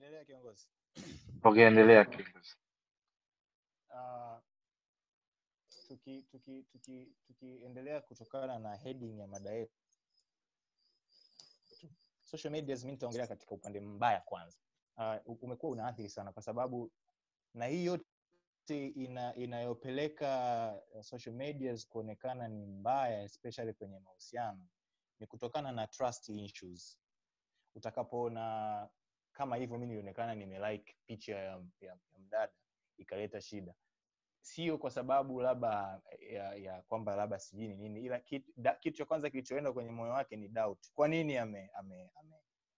Endelea kiongozi. Okay, endelea kiongozi. Ah, tuki tuki tuki tukiendelea kutokana na heading ya mada yetu social media mimi nitaongelea katika upande mbaya kwanza uh, umekuwa unaathiri sana kwa sababu na hii yote ina, inayopeleka uh, social medias kuonekana ni mbaya especially kwenye mahusiano ni kutokana na trust issues utakapoona kama hivyo mi nilionekana nimelike picha ya, ya, ya mdada ikaleta shida. Sio kwa sababu labda ya, ya kwamba labda sijui ni nini ila kitu, kitu cha kwanza kilichoenda kwenye moyo wake ni doubt. Kwa nini ame ame ame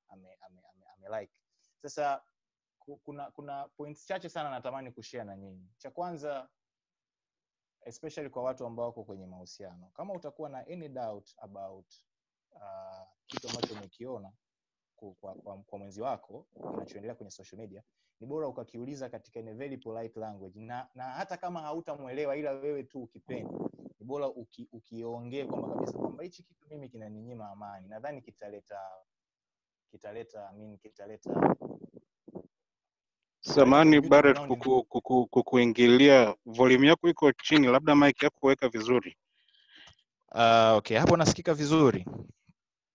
ame, ame, ame, ame like? Sasa kuna kuna points chache sana natamani kushare na nyinyi. Cha kwanza especially kwa watu ambao wako kwenye mahusiano. Kama utakuwa na any doubt about uh, kitu ambacho umekiona kwa, kwa, kwa mwenzi wako kinachoendelea kwenye social media ni bora ukakiuliza katika in a very polite language. Na, na hata kama hautamwelewa ila wewe tu ukipenda ni bora uki, ukiongee kwamba kabisa kwamba hichi kitu mimi kinaninyima amani. Nadhani kitaleta kitaleta I mean, kitaleta Samani Barrett, kuku, kuku, kukuingilia, volume yako iko chini, labda mic yako weka vizuri. Uh, okay. Hapo nasikika vizuri.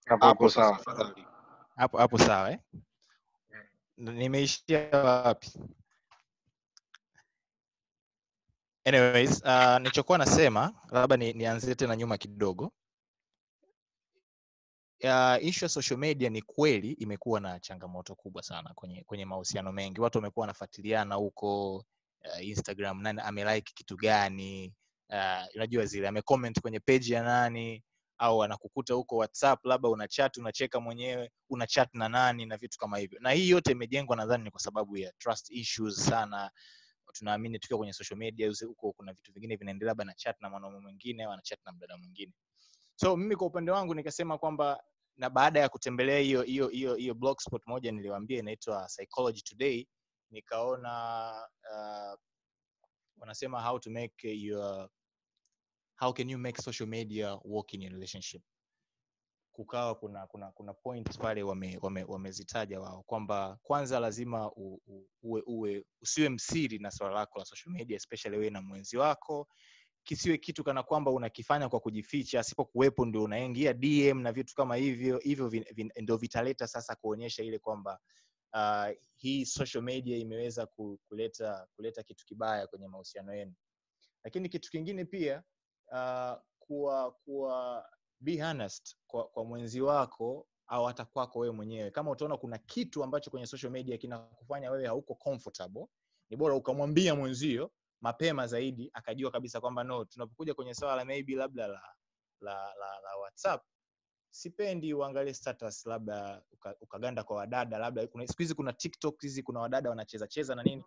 Hapo sawa. Hapo hapo sawa eh? nimeishia wapi? Anyways uh, nilichokuwa nasema labda ni, nianzie tena nyuma kidogo. Uh, issue ya social media ni kweli imekuwa na changamoto kubwa sana kwenye kwenye mahusiano mengi. Watu wamekuwa wanafuatiliana huko uh, instagram nani amelike kitu gani uh, unajua zile amecomment kwenye page ya nani au anakukuta huko whatsapp labda una chat unacheka mwenyewe una chat na nani na vitu kama hivyo. Na hii yote imejengwa nadhani ni kwa sababu ya trust issues sana. Tunaamini tukiwa kwenye social media huko kuna vitu vingine vinaendelea labda na chat na mwanaume mwingine au chat na mdada mwingine. So mimi kwa upande wangu nikasema kwamba na baada ya kutembelea hiyo hiyo hiyo hiyo blogspot moja niliwaambia inaitwa psychology today nikaona uh, wanasema how to make your how can you make social media work in your relationship? Kukawa kuna kuna kuna point pale wame, wame, wamezitaja wao kwamba kwanza lazima u, u, uwe, uwe usiwe msiri na swala lako la social media especially wewe na mwenzi wako. Kisiwe kitu kana kwamba unakifanya kwa kujificha asipokuwepo ndio unaingia dm na vitu kama hivyo hivyo vin- vin- ndio vitaleta sasa kuonyesha ile kwamba uh, hii social media imeweza kuleta kuleta kitu kibaya kwenye mahusiano yenu. Lakini kitu kingine pia uh, kuwa kuwa be honest kwa, kwa mwenzi wako au hata kwako wewe mwenyewe. Kama utaona kuna kitu ambacho kwenye social media kinakufanya wewe hauko comfortable ni bora ukamwambia mwenzio mapema zaidi akajua kabisa kwamba no tunapokuja kwenye swala la maybe labda la la, la, la whatsapp sipendi uangalie status labda uka- ukaganda kwa wadada labda siku hizi kuna tiktok hizi kuna wadada wanacheza cheza na nini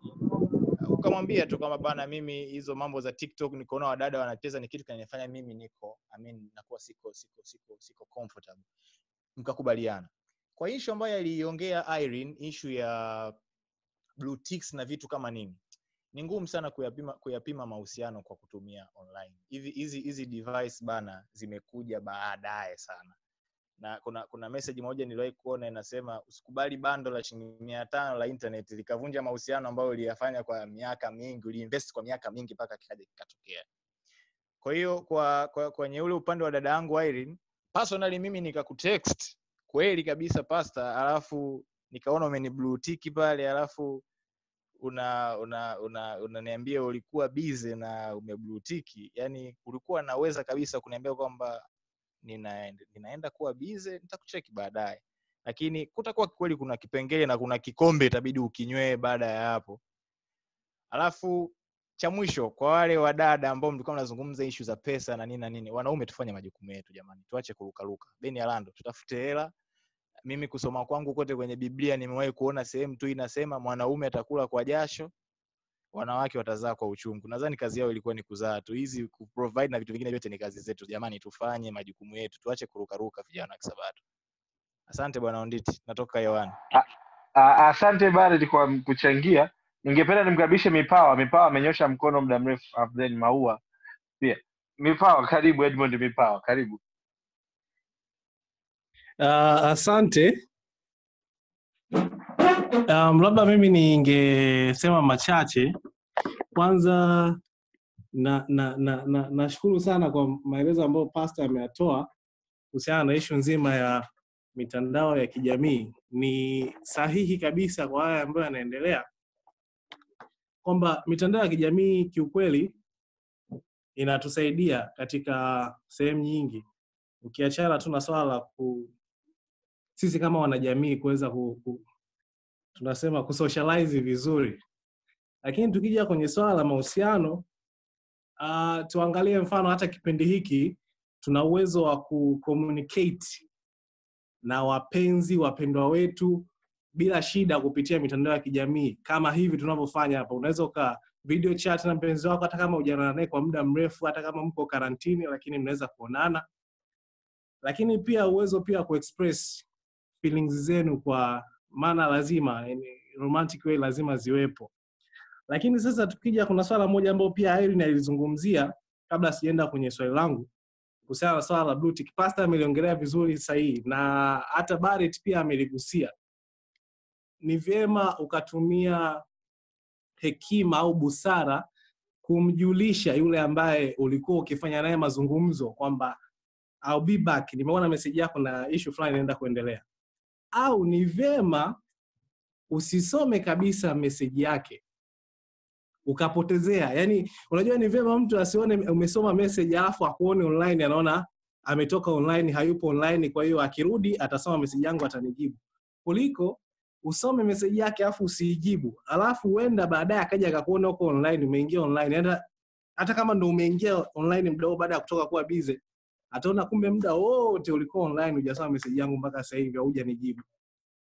ukamwambia tu kwamba bana mimi hizo mambo za tiktok nikuona wadada wanacheza ni kitu kinanifanya mimi niko I mean, nakuwa siko siko siko siko comfortable. Mkakubaliana. Kwa ishu ambayo aliiongea Irene ishu ya blue ticks na vitu kama nini ni ngumu sana kuyapima kuyapima mahusiano kwa kutumia online. Hizi hizi device bana zimekuja baadaye sana na kuna kuna message moja niliwahi kuona inasema usikubali bando la shilingi mia tano la internet. Likavunja mahusiano ambayo uliyafanya kwa miaka mingi uliinvest kwa miaka mingi mpaka kikaja kikatokea. Kwa hiyo kwa, kwa kwenye ule upande wa dada yangu Irene personally mimi nikakutext kweli kabisa pasta alafu nikaona umeni blue tick pale alafu una una una unaniambia ulikuwa busy na umeblutiki. Yani ulikuwa naweza kabisa kuniambia kwamba nina, ninaenda kuwa bize, nitakucheki baadaye. Lakini kutakuwa kweli kuna kipengele na kuna kikombe itabidi ukinywee baada ya hapo. Alafu cha mwisho kwa wale wadada ambao mlikuwa mnazungumza ishu za pesa na nini na nini wanaume tufanye majukumu yetu jamani tuache kurukaruka. Beni alando tutafute hela. Mimi kusoma kwangu kote kwenye biblia nimewahi kuona sehemu tu inasema mwanaume atakula kwa jasho wanawake watazaa kwa uchungu nadhani kazi yao ilikuwa ni kuzaa tu hizi kuprovide na vitu vingine vyote ni kazi zetu jamani tufanye majukumu yetu tuache kurukaruka vijana wa kisabato asante bwana onditi natoka hewani Asante Barrett kwa kuchangia. Ningependa nimkaribishe Mipawa. Mipawa amenyosha mkono muda mrefu, then Maua pia. Mipawa, karibu. Edmond Mipawa, karibu. Uh, asante. Um, labda mimi ningesema machache. Kwanza na na na na nashukuru sana kwa maelezo ambayo pasta ameyatoa kuhusiana na ishu nzima ya mitandao ya kijamii. Ni sahihi kabisa kwa haya ambayo yanaendelea, kwamba mitandao ya kijamii kiukweli inatusaidia katika sehemu nyingi, ukiachana tu na swala la ku, sisi kama wanajamii kuweza ku, ku, tunasema kusocialize vizuri, lakini tukija kwenye swala la mahusiano uh, tuangalie mfano hata kipindi hiki tuna uwezo wa kucommunicate na wapenzi wapendwa wetu bila shida kupitia mitandao ya kijamii kama hivi tunavyofanya hapa. Unaweza uka video chat na mpenzi wako hata kama hujaonana naye kwa muda mrefu, hata kama mko karantini, lakini mnaweza kuonana. Lakini pia uwezo pia ku kuexpress feelings zenu kwa maana lazima romantic way lazima ziwepo. Lakini sasa tukija, kuna swala moja ambayo pia Irene alizungumzia kabla sijaenda kwenye swali langu kuhusiana na swala la blue tick. Pastor ameliongelea vizuri sahihi, na hata Barrett pia ameligusia. Ni vyema ukatumia hekima au busara kumjulisha yule ambaye ulikuwa ukifanya naye mazungumzo kwamba I'll be back, nimeona meseji yako na issue fulani inaenda kuendelea, au ni vyema usisome kabisa meseji yake ukapotezea. Yani unajua ni vyema mtu asione umesoma message alafu akuone online, anaona ametoka online, hayupo online, kwa hiyo akirudi atasoma message yangu atanijibu, kuliko usome message yake alafu usiijibu, alafu huenda baadaye akaja akakuona huko online, umeingia online, hata kama ndo umeingia online mdogo baada ya kutoka kuwa busy, ataona kumbe muda wote ulikuwa online hujasoma message yangu mpaka sasa hivi hujanijibu.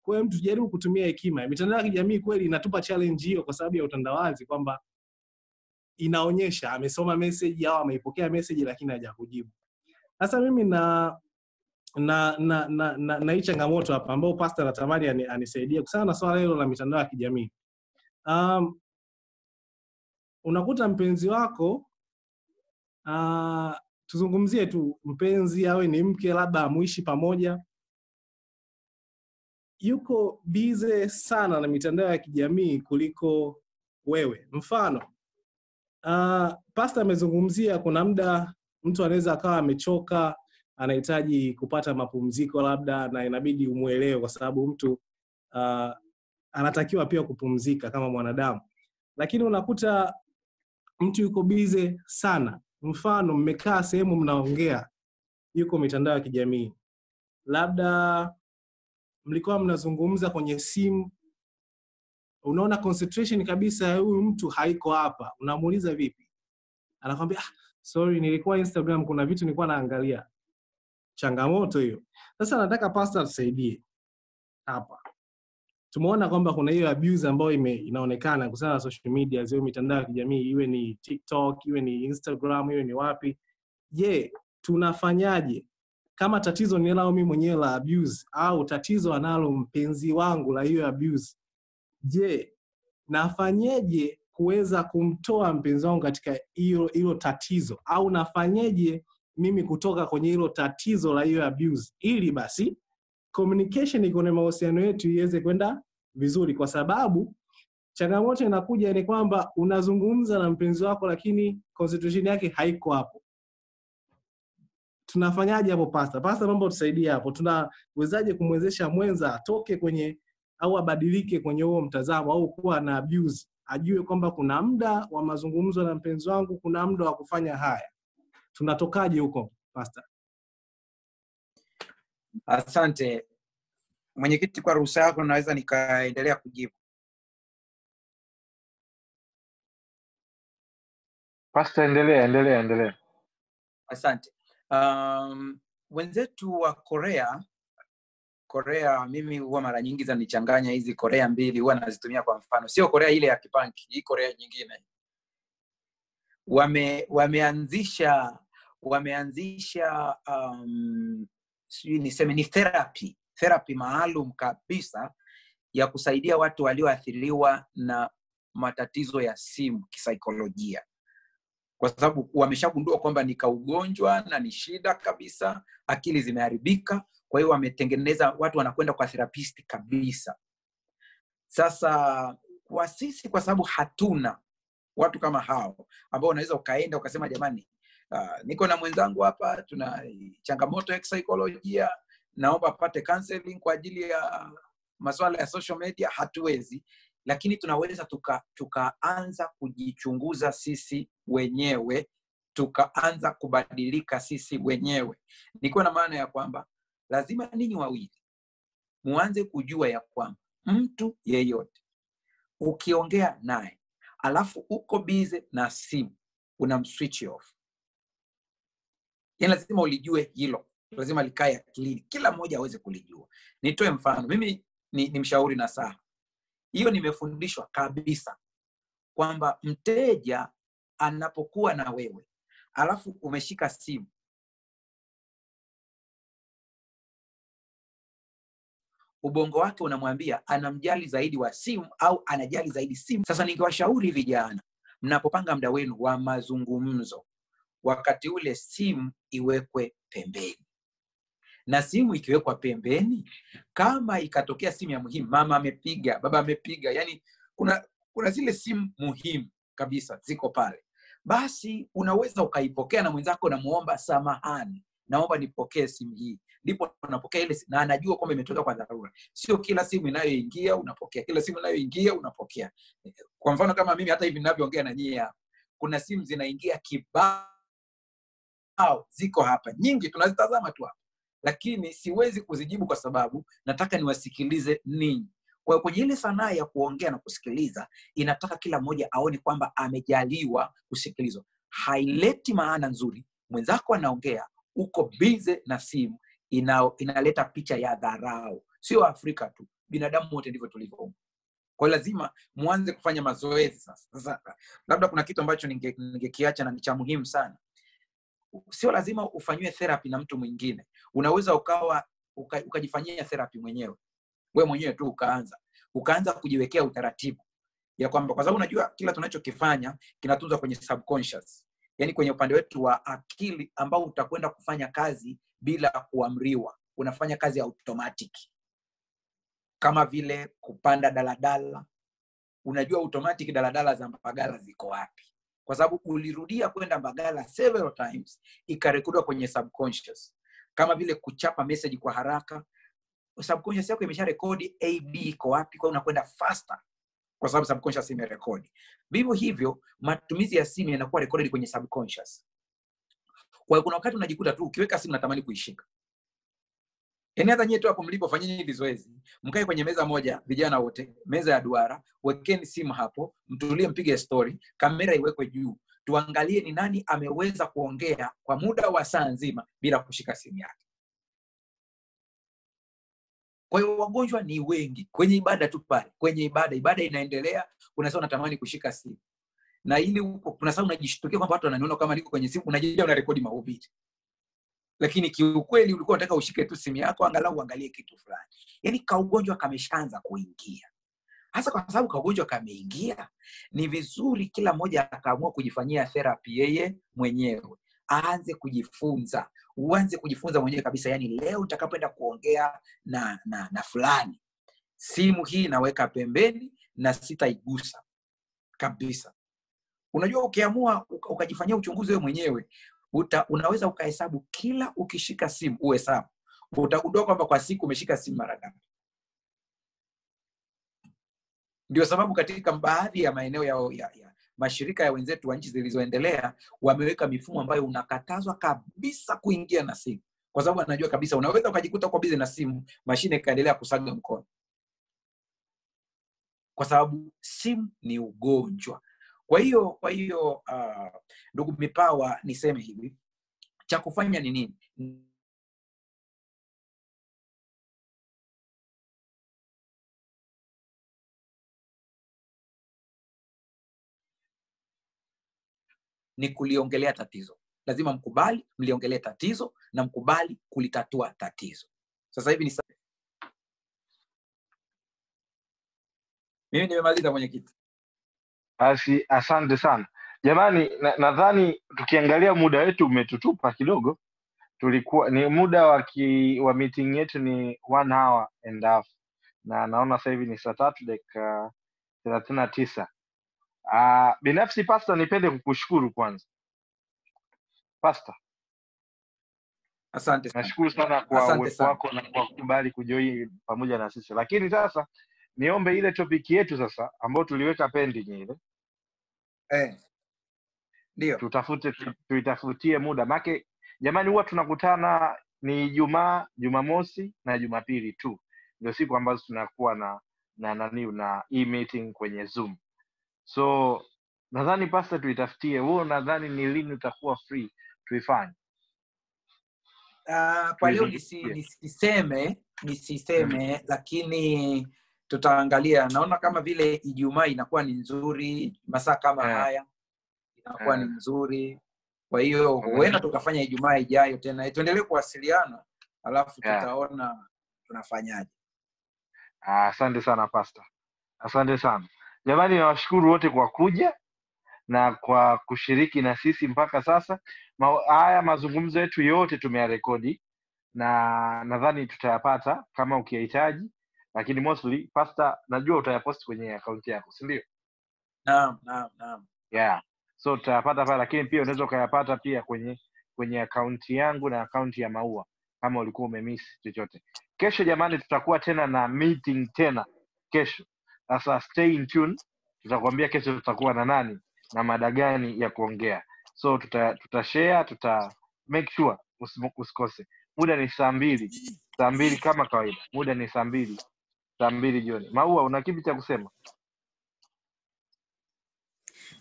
Kwa hiyo mtu tujaribu kutumia hekima. Mitandao ya kijamii kweli inatupa challenge hiyo kwa sababu ya utandawazi, kwamba inaonyesha amesoma message au ameipokea message lakini hajakujibu. Sasa mimi na na na na, na, na hii changamoto hapa ambayo pastor natamani anisaidie kusana na swala hilo la mitandao ya kijamii. Um, unakuta mpenzi wako uh, tuzungumzie tu mpenzi awe ni mke labda amuishi pamoja yuko bize sana na mitandao ya kijamii kuliko wewe. Mfano, uh, pasta amezungumzia kuna muda mtu anaweza akawa amechoka, anahitaji kupata mapumziko labda, na inabidi umwelewe kwa sababu mtu uh, anatakiwa pia kupumzika kama mwanadamu, lakini unakuta mtu yuko bize sana. Mfano, mmekaa sehemu mnaongea, yuko mitandao ya kijamii, labda mlikuwa mnazungumza kwenye simu, unaona concentration kabisa ya huyu mtu haiko hapa, unamuuliza vipi, anakwambia ah, sorry, nilikuwa Instagram, kuna vitu nilikuwa naangalia. Changamoto hiyo. Sasa nataka pastor tusaidie hapa. Tumeona kwamba kuna hiyo abuse ambayo ime, inaonekana kuhusiana na social media, ziwe mitandao ya kijamii, iwe ni TikTok, iwe ni Instagram, iwe ni wapi. Je, tunafanyaje? Kama tatizo ninalo mi mwenyewe la abuse au tatizo analo mpenzi wangu la hiyo abuse, je, nafanyeje kuweza kumtoa mpenzi wangu katika hilo hilo tatizo, au nafanyeje mimi kutoka kwenye hilo tatizo la hiyo abuse, ili basi communication kwenye mahusiano yetu iweze kwenda vizuri, kwa sababu changamoto inakuja ni kwamba unazungumza na mpenzi wako, lakini concentration yake haiko hapo tunafanyaje hapo pasta? Pasta, naomba tusaidie hapo. Tunawezaje kumwezesha mwenza atoke kwenye au abadilike kwenye huo mtazamo au kuwa na abuse, ajue kwamba kuna muda wa mazungumzo na mpenzi wangu, kuna muda wa kufanya haya. Tunatokaje huko pasta? Asante mwenyekiti, kwa ruhusa yako naweza nikaendelea kujibu. Pasta, endelea endelea endelea. Asante. Um, wenzetu wa Korea Korea, mimi huwa mara nyingi zanichanganya hizi Korea mbili, huwa nazitumia kwa mfano, sio Korea ile ya kipanki, hii Korea nyingine. Wame, wameanzisha wameanzisha um, sijui niseme ni therapy therapy maalum kabisa ya kusaidia watu walioathiriwa na matatizo ya simu kisaikolojia kwa sababu wameshagundua kwamba ni kaugonjwa na ni shida kabisa, akili zimeharibika. Kwa hiyo wametengeneza watu wanakwenda kwa therapisti kabisa. sasa kwa sisi kwa sababu hatuna watu kama hao ambao unaweza ukaenda ukasema jamani uh, niko na mwenzangu hapa tuna changamoto ya kisaikolojia naomba apate counseling kwa ajili ya masuala ya social media hatuwezi. Lakini tunaweza tukaanza tuka- kujichunguza sisi wenyewe tukaanza kubadilika sisi wenyewe. Nikiwa na maana ya kwamba lazima ninyi wawili muanze kujua ya kwamba mtu yeyote ukiongea naye alafu uko bize na simu una off. Yani lazima ulijue hilo lazima likae akilini kila mmoja aweze kulijua. Nitoe mfano mimi ni, ni mshauri na saha hiyo nimefundishwa kabisa kwamba mteja anapokuwa na wewe alafu umeshika simu ubongo wake unamwambia anamjali zaidi wa simu au anajali zaidi simu. Sasa ningewashauri vijana mnapopanga muda wenu wa mazungumzo wakati ule simu iwekwe pembeni na simu ikiwekwa pembeni? Kama ikatokea simu ya muhimu mama amepiga baba amepiga yani kuna kuna zile simu muhimu kabisa ziko pale. Basi unaweza ukaipokea na mwenzako namuomba samahani naomba nipokee simu hii. Ndipo unapokea ile na anajua kwamba imetoka kwa dharura. Sio kila simu inayoingia unapokea. Kila simu inayoingia unapokea. Kwa mfano kama mimi hata hivi ninavyoongea na nyie hapa kuna simu zinaingia kibao ziko hapa. Nyingi tunazitazama tu hapa lakini siwezi kuzijibu kwa sababu nataka niwasikilize ninyi. Kwa hiyo kwenye ile sanaa ya kuongea na kusikiliza inataka kila mmoja aone kwamba amejaliwa kusikilizwa. Haileti maana nzuri. Mwenzako anaongea uko bize na simu ina, inaleta picha ya dharau. Sio afrika tu binadamu wote ndivyo tulivyo. Kwa lazima mwanze kufanya mazoezi sasa. Sasa labda kuna kitu ambacho ningekiacha ninge- na ni cha muhimu sana sio lazima ufanyiwe therapy na mtu mwingine. Unaweza ukawa uka, ukajifanyia therapy mwenyewe. We mwenyewe tu ukaanza. Ukaanza kujiwekea utaratibu. Ya kwamba kwa sababu unajua kila tunachokifanya kinatunzwa kwenye subconscious. Yaani kwenye upande wetu wa akili ambao utakwenda kufanya kazi bila kuamriwa. Unafanya kazi automatic. Kama vile kupanda daladala. Unajua automatic daladala za mbagala ziko wapi kwa sababu ulirudia kwenda mbagala several times ikarekodiwa kwenye subconscious. Kama vile kuchapa message kwa haraka subconscious yako imesha rekodi ab iko wapi kwa unakwenda faster kwa sababu subconscious imerekodi. Vivyo hivyo matumizi ya simu yanakuwa recorded kwenye subconscious. Kwa hiyo kuna wakati unajikuta tu ukiweka simu natamani kuishika yaani hata nyie tu hapo mlipo fanyeni hili zoezi mkae kwenye meza moja vijana wote meza ya duara wekeni simu hapo mtulie mpige story kamera iwekwe juu tuangalie ni nani ameweza kuongea kwa muda wa saa nzima bila kushika simu yake. Kwa hiyo wagonjwa ni wengi kwenye ibada tu pale kwenye ibada ibada inaendelea kuna sasa unatamani kushika simu. Na ili uko kuna saa unajishtukia kwamba watu wananiona kama niko kwenye simu unajua unarekodi mahubiri lakini kiukweli ulikuwa unataka ushike tu simu yako angalau uangalie kitu fulani. Yaani kaugonjwa kameshaanza kuingia. Hasa kwa sababu kaugonjwa kameingia ni vizuri kila mmoja akaamua kujifanyia therapy yeye mwenyewe. Aanze kujifunza. Uanze kujifunza mwenyewe kabisa. Yani leo nitakapoenda kuongea na, na, na fulani simu hii naweka pembeni na sitaigusa kabisa. Unajua ukiamua ukajifanyia uchunguzi wewe mwenyewe uta, unaweza ukahesabu kila ukishika simu uhesabu. Utagundua kwamba kwa siku umeshika simu mara ngapi. Ndio sababu katika baadhi ya maeneo ya, ya, ya mashirika ya wenzetu wa nchi zilizoendelea wameweka mifumo ambayo unakatazwa kabisa kuingia na simu. Kwa sababu anajua kabisa unaweza ukajikuta uko bizi na simu mashine ikaendelea kusaga mkono. Kwa sababu simu ni ugonjwa kwa hiyo kwa hiyo uh, ndugu mipawa niseme hivi. Cha kufanya ni nini? Ni kuliongelea tatizo. Lazima mkubali mliongelee tatizo na mkubali kulitatua tatizo. Sasa hivi ni mimi nimemaliza mwenyekiti basi asante sana. Jamani nadhani na- tukiangalia muda wetu umetutupa kidogo tulikuwa ni muda wa ki, wa meeting yetu ni one hour and half. Na naona sasa hivi ni saa tatu dakika thelathini na tisa. Uh, binafsi pasta nipende kukushukuru kwanza. Pasta asante sana. Nashukuru sana kwa uwepo wako na kwa kukubali kujoin pamoja na sisi. Lakini sasa niombe ile topiki yetu sasa ambayo tuliweka pending ile eh. ndio. Tutafute tuitafutie muda. Make jamani huwa tunakutana ni Jumaa, jumamosi na jumapili tu. Ndio siku ambazo tunakuwa na na nani na meeting kwenye zoom. So nadhani pasta tuitafutie. Huo nadhani ni lini utakuwa free tuifanye? Uh, kwa leo nisi, nisiseme nisiseme nisiseme lakini tutaangalia. Naona kama vile ijumaa inakuwa ni nzuri masaa kama yeah. haya inakuwa yeah. ni eh, nzuri. Kwa hiyo huenda tukafanya ijumaa ijayo tena. Tuendelee kuwasiliana alafu Yeah. tutaona tunafanyaje. Ah, asante sana pasta asante sana. Jamani nawashukuru wote kwa kuja na kwa kushiriki na sisi mpaka sasa. Ma, haya mazungumzo yetu yote tumeyarekodi na nadhani tutayapata kama ukiyahitaji lakini mostly pasta najua utayapost kwenye akaunti yako si ndio? Naam naam naam. Yeah. So utayapata pale lakini pia unaweza ukayapata pia kwenye kwenye akaunti yangu na akaunti ya maua kama ulikuwa umemiss chochote. Kesho jamani tutakuwa tena na meeting tena kesho. Sasa stay in tune tutakwambia kesho tutakuwa na nani na mada gani ya kuongea. So tuta, tuta share tuta make sure usikose. Muda ni saa mbili saa mbili kama kawaida. Muda ni saa mbili saa mbili jioni. Maua una kipi cha kusema?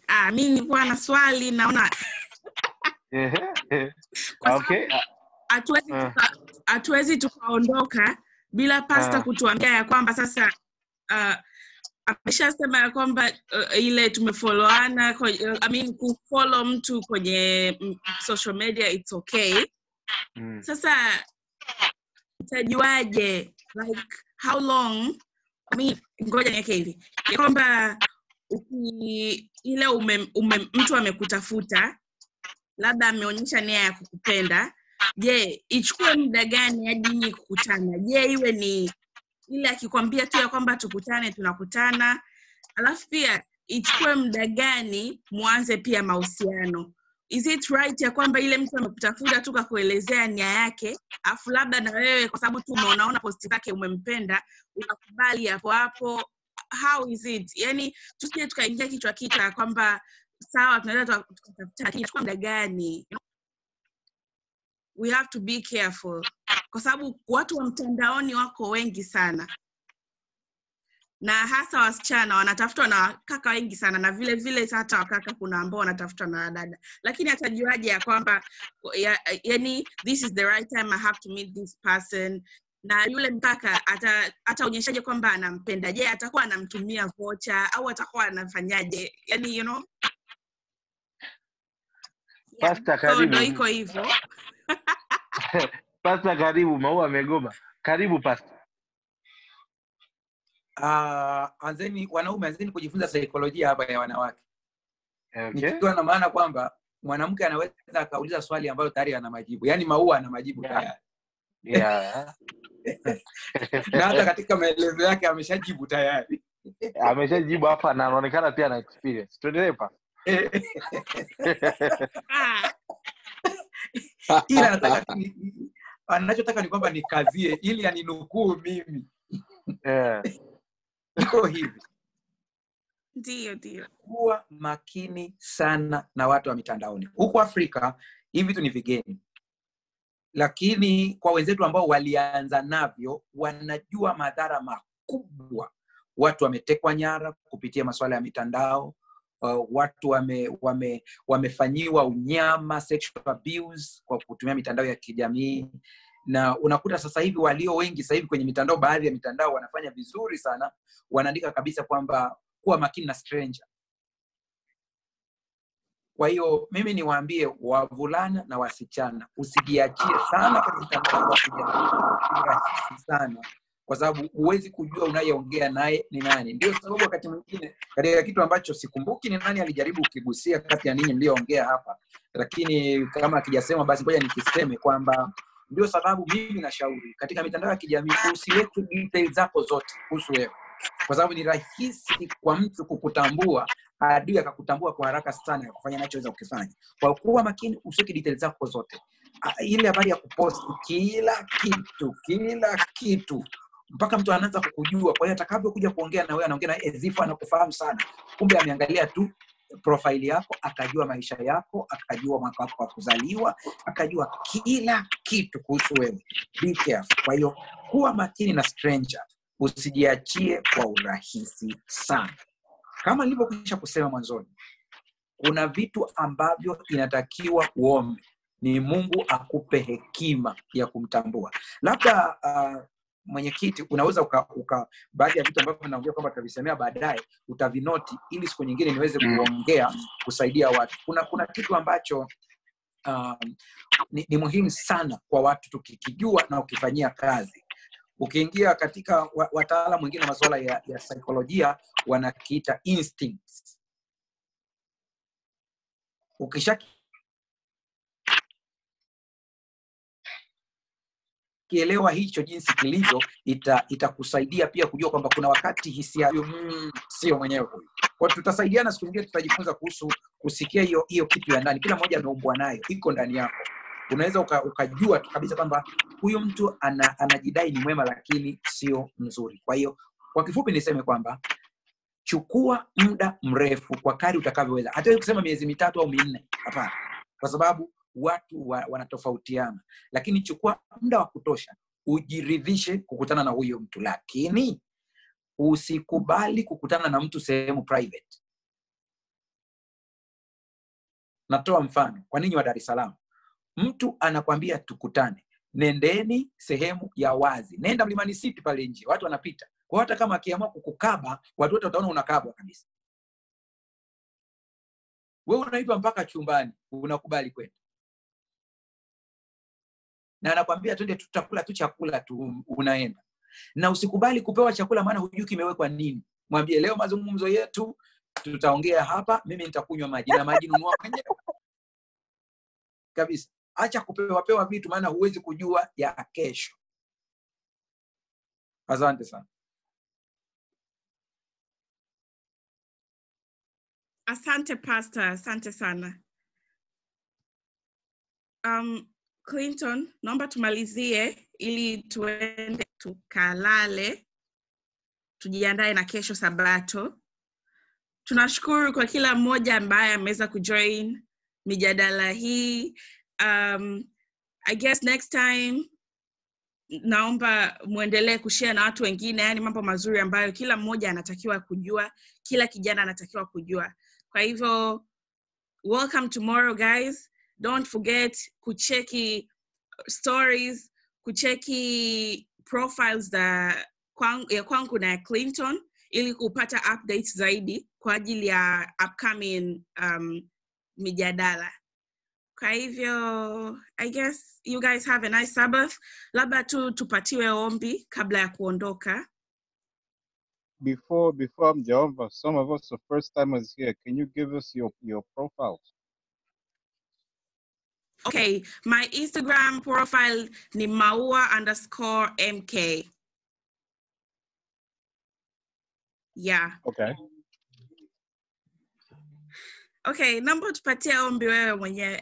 Ah, mi nilikuwa na swali naona. Okay ah, hatuwezi ah, hatuwezi tukaondoka bila pasta uh, kutuambia ya kwamba sasa uh, ameshasema ya kwamba uh, ile tumefoloana uh, I mean, kufolo mtu kwenye mm, social media it's okay. Mm. sasa utajuaje like how long? Mi ngoja niweke hivi. Kwamba uki ile ume, ume, mtu amekutafuta labda ameonyesha nia ya kukupenda je ichukue muda gani hadi nyinyi kukutana? Je iwe ni ile akikwambia tu ya kwamba tukutane tunakutana? Alafu pia ichukue muda gani mwanze pia mahusiano is it right ya kwamba ile mtu amekutafuta tu kakuelezea nia yake afu labda na wewe kwa sababu tu unaona posti zake umempenda unakubali hapo hapo how is it? Yani tusije tukaingia kichwa ya kwamba sawa tunaweza tuka- tukatafuta lakini chukua muda gani? We have to be careful. Kwa sababu watu wa mtandaoni wako wengi sana na hasa wasichana wanatafutwa na wakaka wengi sana na vile vile hata wakaka kuna ambao wanatafutwa na wadada lakini atajuaje ya kwamba ya, yani this is the right time i have to meet this person. Na yule mkaka ata- ataonyeshaje kwamba anampenda? Je atakuwa anamtumia vocha au atakuwa anafanyaje? Yani you know? Yeah. pasta ndo iko hivyo. Pasta karibu maua amegoma. Karibu pasta uh, anzeni wanaume anzeni kujifunza saikolojia hapa ya wanawake. Okay. Nikiwa na maana kwamba mwanamke anaweza akauliza swali ambalo tayari ana majibu yaani maua ana majibu Yeah. tayari. Yeah. na hata katika maelezo yake ameshajibu tayari. Ameshajibu hapa na anaonekana pia na experience. Tuendelee pa. Ila anachotaka ni kwamba nikazie ili aninukuu mimi. Yeah. Iko hivi. Ndio ndio. Kuwa makini sana na watu wa mitandaoni. Huku afrika hivi tu ni vigeni. Lakini kwa wenzetu ambao walianza navyo wanajua madhara makubwa. Watu wametekwa nyara kupitia masuala ya mitandao uh, watu wame, wame, wamefanyiwa unyama sexual abuse kwa kutumia mitandao ya kijamii na unakuta sasa hivi walio wengi sasa hivi kwenye mitandao baadhi ya mitandao wanafanya vizuri sana wanaandika kabisa kwamba kuwa makini na stranger. Kwa hiyo mimi niwaambie wavulana na wasichana usijiachie sana kwenye mitandao sana. Kwa sababu huwezi kujua unayeongea naye ni nani. Ndio sababu wakati mwingine katika kitu ambacho sikumbuki ni nani alijaribu kukigusia kati ya ninyi mlioongea hapa. Lakini kama akijasema basi ngoja nikiseme kwamba ndio sababu mimi nashauri katika mitandao ya kijamii usiweke details zako zote kuhusu wewe. Kwa sababu ni rahisi kwa mtu kukutambua adui akakutambua kwa haraka sana ya kufanya anachoweza kukifanya. Kwa kuwa makini usiweke details zako zote. Ah, ile habari ya kupost kila kitu kila kitu. Mpaka mtu anaanza kukujua. Kwa hiyo atakavyokuja kuongea na wewe anaongea na ezifu, anakufahamu sana. Kumbe ameangalia tu profile yako akajua maisha yako akajua mwaka wako wa kuzaliwa akajua kila kitu kuhusu wewe. Kwa hiyo kuwa makini na stranger. Usijiachie kwa urahisi sana. Kama nilivyokwisha kusema mwanzoni kuna vitu ambavyo inatakiwa uombe. Ni mungu akupe hekima ya kumtambua. Labda uh, mwenyekiti unaweza uka, uka baadhi ya vitu ambavyo naongea kwamba tutavisemea baadaye utavinoti ili siku nyingine niweze kuongea kusaidia watu. Kuna kuna kitu ambacho um, ni, ni muhimu sana kwa watu tukikijua na ukifanyia kazi. Ukiingia katika wataalam wataalamu wengine wa masuala ya, ya saikolojia wanakiita instincts. Ukisha kielewa hicho jinsi kilivyo itakusaidia ita- pia kujua kwamba kuna wakati hisia hiyo mm, sio mwenyewe huyu. Kwa tutasaidiana siku nyingine tutajifunza kuhusu kusikia hiyo hiyo kitu ya ndani. Kila mmoja ameumbwa nayo iko ndani yako. Unaweza uka, ukajua tu kabisa kwamba huyu mtu ana, anajidai ni mwema lakini sio mzuri. Kwa hiyo kwa kifupi niseme kwamba chukua muda mrefu kwa kari utakavyoweza. Hata kusema miezi mitatu au minne hapana. Kwa sababu watu wa, wanatofautiana. Lakini chukua muda wa kutosha ujiridhishe kukutana na huyo mtu. Lakini usikubali kukutana na mtu sehemu private. Natoa mfano kwa ninyi wa dar es salaam mtu anakwambia tukutane nendeni sehemu ya wazi. Nenda mlimani city pale nje watu wanapita. Kwa hata kama akiamua kukukaba watu wote wataona unakabwa kabisa. Wewe unaitwa mpaka chumbani unakubali kwenda na anakwambia twende tutakula tu chakula tu unaenda. Na usikubali kupewa chakula maana hujui kimewekwa nini. Mwambie leo mazungumzo yetu tutaongea hapa mimi nitakunywa maji. Na maji nunua mwenyewe. Kabisa. Acha kupewa pewa vitu maana huwezi kujua ya kesho. Asante sana. Asante pastor, asante sana. Um, Clinton, naomba tumalizie ili tuende tukalale, tujiandae na kesho Sabato. Tunashukuru kwa kila mmoja ambaye ameweza kujoin mijadala hii. Um, I guess next time naomba mwendelee kushare na watu wengine, yani mambo mazuri ambayo kila mmoja anatakiwa kujua, kila kijana anatakiwa kujua. Kwa hivyo welcome tomorrow guys. Don't forget kucheki stories, kucheki profiles za kwangu, ya kwangu na ya Clinton ili kupata updates zaidi kwa ajili ya upcoming um, mijadala. Kwa hivyo I guess you guys have a nice Sabbath. Labda tu tupatiwe ombi kabla ya kuondoka. Before before mjaomba, some of us the first timers here. Can you give us your your profiles? Okay, my Instagram profile ni maua underscore mk. Yeah. Okay. Okay, naomba tupatie ombi wewe mwenyewe.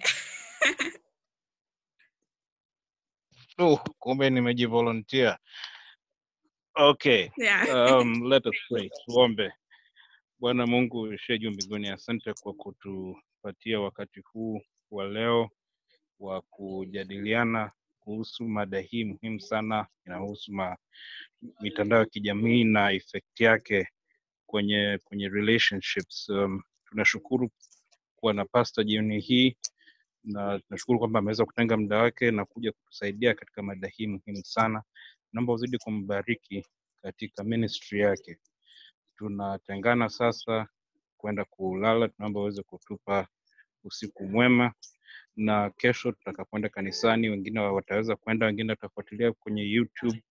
Oh, kumbe nimejivolunteer. Okay. yeah. Um, let us pray. Tuombe. Bwana Mungu uishie juu mbinguni, asante kwa kutupatia wakati huu wa leo wa kujadiliana kuhusu mada hii muhimu sana inahusu mitandao ya kijamii na effect yake kwenye kwenye relationships. Um, tunashukuru kuwa na pasta jioni hii na tunashukuru kwamba ameweza kutenga muda wake na kuja kutusaidia katika mada hii muhimu sana. Naomba uzidi kumbariki katika ministry yake. Tunatengana sasa kwenda kulala, tunaomba uweze kutupa usiku mwema, na kesho tutakapoenda kanisani, wengine wataweza kwenda, wengine watafuatilia kwenye YouTube.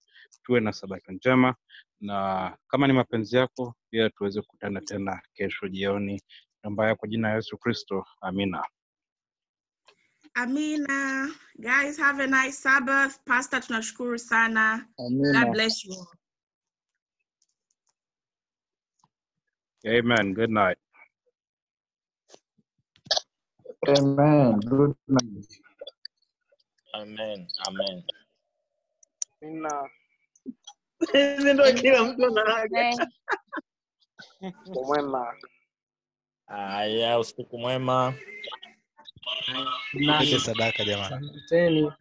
Tuwe na sabato njema, na kama ni mapenzi yako, pia tuweze kukutana tena kesho jioni. ambayo kwa jina ya Yesu Kristo, amina. amina guys have a nice sabbath pastor tunashukuru sana Amina. god bless you Amen. Good night. Amen. Good night. amen amen kila mtu anaaga. Mwema. haya usiku mwema sadaka jamani Asanteni.